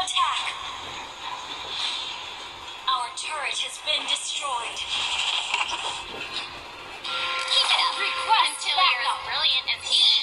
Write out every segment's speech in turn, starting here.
attack. Our turret has been destroyed. Keep it up. Request Until backup. you're as brilliant as he.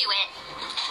do it.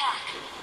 attack.